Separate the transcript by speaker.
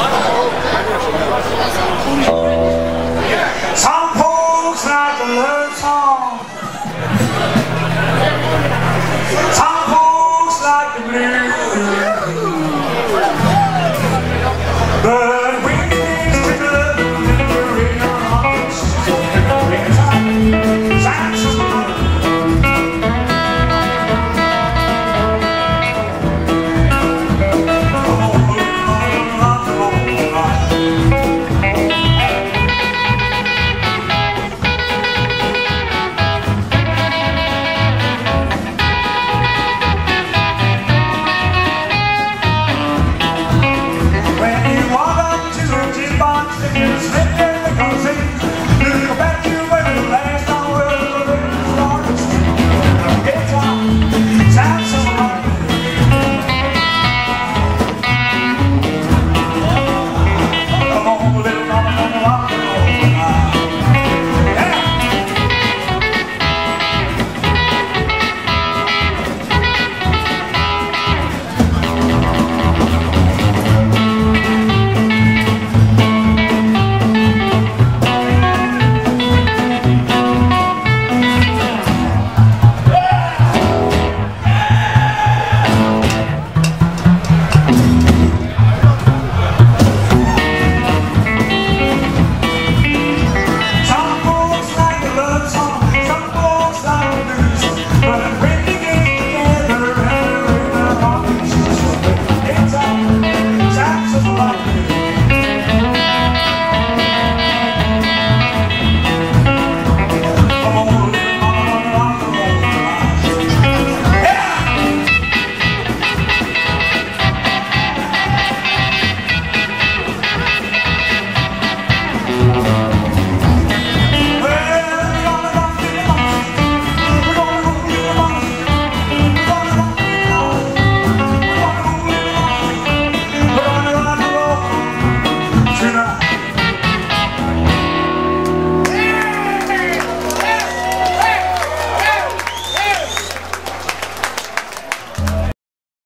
Speaker 1: Some